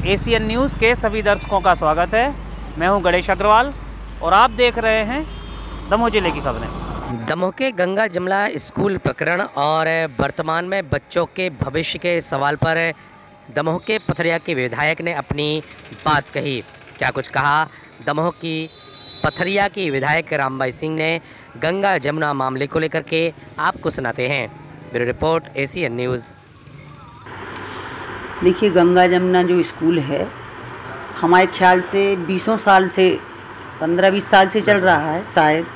Asian news के सभी दर्शकों का स्वागत है। मैं हूँ गणेश अग्रवाल और आप देख रहे हैं दमोह ज़िले की खबरें। दमोह के गंगा जमला स्कूल प्रकरण और वर्तमान में बच्चों के भविष्य के सवाल पर दमोह के पथरिया के विधायक ने अपनी बात कही। क्या कुछ कहा? दमोह की पथरिया की विधायक रामबाई सिंह ने गंगा जमुना मामले को लेकर के आपको सुनाते हैं। ब्यूरो रिपोर्ट एशियन न्यूज़ देखिए, गंगा जमुना जो स्कूल है, हमारे ख्याल से बीसों साल से पंद्रह बीस साल से चल रहा है शायद।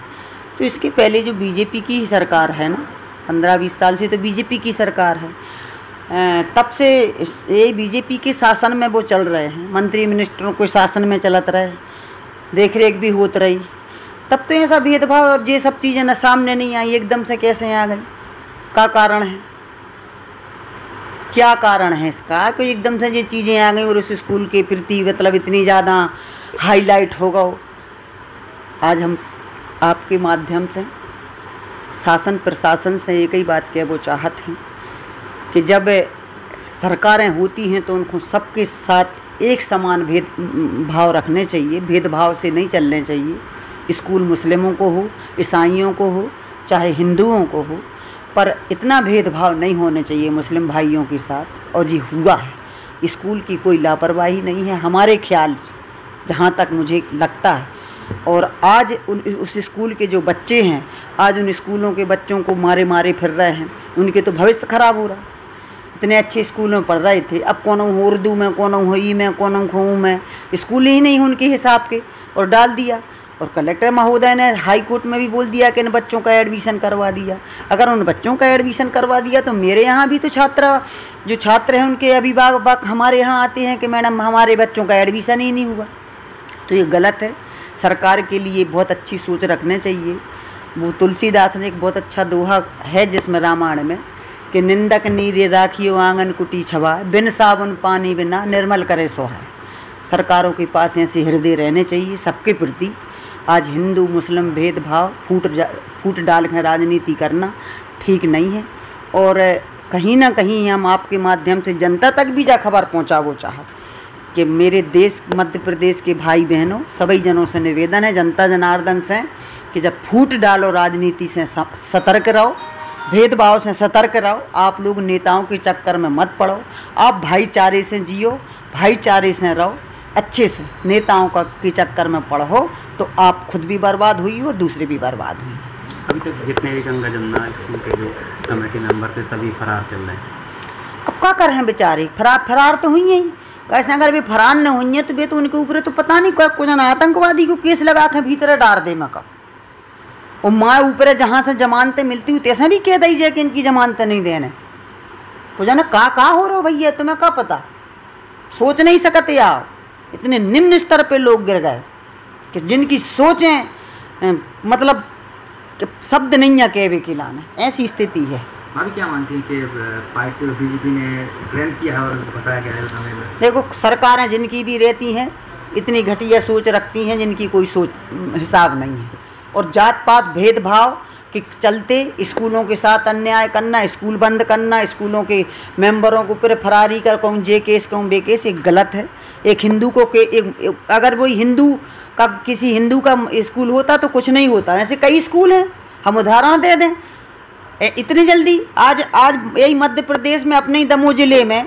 तो इसके पहले जो बीजेपी की ही सरकार है ना पंद्रह बीस साल से तो बीजेपी की सरकार है। तब से ये बीजेपी के शासन में वो चल रहे हैं, मंत्री मिनिस्टरों के शासन में चलत रहे देख रेख भी होत रही। तब तो ऐसा भेदभाव और ये सब चीज़ें ना सामने नहीं आई, एकदम से कैसे आ गई? का कारण है? क्या कारण है इसका? कोई एकदम से ये चीज़ें आ गई और उस स्कूल के प्रति मतलब इतनी ज़्यादा हाईलाइट होगा आज हम आपके माध्यम से, शासन प्रशासन से एक ही बात कह वो चाहत हैं कि जब सरकारें होती हैं तो उनको सबके साथ एक समान भेद, भाव रखने चाहिए, भेदभाव से नहीं चलने चाहिए। स्कूल मुस्लिमों को हो, ईसाइयों को हो, चाहे हिंदुओं को हो पर इतना भेदभाव नहीं होने चाहिए मुस्लिम भाइयों के साथ। और जी हुआ है। स्कूल की कोई लापरवाही नहीं है। हमारे ख्याल से, जहाँ तक मुझे लगता है, और आज उन, उस स्कूल के जो बच्चे हैं, आज उन स्कूलों के बच्चों को मारे मारे फिर रहे हैं। उनके तो भविष्य ख़राब हो रहा है। इतने अच्छे स्कूल में पढ़ रहे थे। अब कौन उर्दू में कौन हो? ई में कौन खो में। स्कूल ही नहीं, उनके हिसाब के। और डाल दिया। और कलेक्टर महोदय ने हाई कोर्ट में भी बोल दिया कि इन बच्चों का एडमिशन करवा दिया। अगर उन बच्चों का एडमिशन करवा दिया तो मेरे यहाँ भी तो छात्र, जो छात्र हैं उनके अभिभावक हमारे यहाँ आते हैं कि मैडम हमारे बच्चों का एडमिशन ही नहीं हुआ। तो ये गलत है। सरकार के लिए बहुत अच्छी सोच रखने चाहिए। वो तुलसीदास ने एक बहुत अच्छा दोहा है जिसमें रामायण में कि निंदक नीरे राखियो आँगन कुटी छवा, बिन साबुन पानी बिना निर्मल करे सोहा। सरकारों के पास ऐसे हृदय रहने चाहिए सबके प्रति। आज हिंदू, मुस्लिम भेदभाव, फूट फूट डाल कर राजनीति करना ठीक नहीं है। और कहीं ना कहीं हम आपके माध्यम से जनता तक भी जा खबर पहुँचा वो चाह कि मेरे देश, मध्य प्रदेश के भाई बहनों सभी जनों से निवेदन है, जनता जनार्दन से, कि जब फूट डालो, राजनीति से, सतर्क रहो, भेदभाव से सतर्क रहो, आप लोग नेताओं के चक्कर में मत पड़ो, आप भाईचारे से जियो, भाईचारे से रहो। अच्छे से नेताओं का के चक्कर में पढ़ो तो आप खुद भी बर्बाद हुई और दूसरे भी बर्बाद हुई। अभी तक जितने भी गंगा जमुना के जो कमेटी मेंबर थे सभी फरार चल रहे हैं। अब क्या कर रहे हैं बेचारे? फरार फरार तो हुई हैं कैसे अगर वे फरार न हुई हैं तो वे तो उनके ऊपर तो पता नहीं कोई कुछ आतंकवादी को केस लगा के भीतर डार दे मैं का और माँ ऊपर जहाँ से जमानतें मिलती हुई तैसे भी कह दी जाए कि इनकी जमानतें नहीं देने। तो जाना का का हो रहा भैया तुम्हें क्या पता? सोच नहीं सकते आप। इतने निम्न स्तर पे लोग गिर गए कि जिनकी सोचें मतलब कि शब्द नहीं है कहवे की लाने ऐसी स्थिति है। अभी क्या मानती हैं कि पार्टी बीजेपी ने षडयंत्र किया है और फंसाया गया है देखो सरकारें जिनकी भी रहती हैं इतनी घटिया सोच रखती हैं जिनकी कोई सोच हिसाब नहीं है। और जात पात भेदभाव के चलते स्कूलों के साथ अन्याय करना, स्कूल बंद करना, स्कूलों के मेंबरों को फिर फरारी कर कहूँ, जे केस कहूँ, बे केस, एक गलत है। एक हिंदू को के, एक अगर वही हिंदू का, किसी हिंदू का स्कूल होता तो कुछ नहीं होता। ऐसे कई स्कूल हैं। हम उदाहरण दे दें। इतनी जल्दी, आज आज यही मध्य प्रदेश में अपने ही दमोह ज़िले में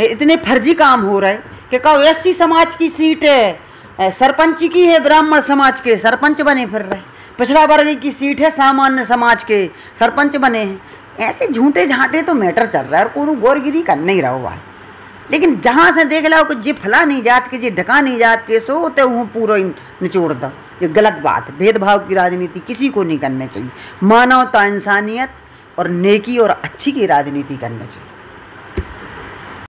इतने फर्जी काम हो रहे कि कहो एस समाज की सीट है सरपंच की है, ब्राह्मण समाज के सरपंच बने फिर रहे। पिछड़ा वर्ग की सीट है सामान्य समाज के सरपंच बने हैं। ऐसे झूठे झांटे तो मैटर चल रहा है और कोनो गौरगिरी कर नहीं रहा हुआ है। लेकिन जहाँ से देख लो कि जे फला नहीं जात के, जे ढका नहीं जात के, सो होते वो पूरा निचोड़ दो। ये गलत बात भेदभाव की राजनीति किसी को नहीं करनी चाहिए। मानवता इंसानियत और नेकी और अच्छी की राजनीति करनी चाहिए।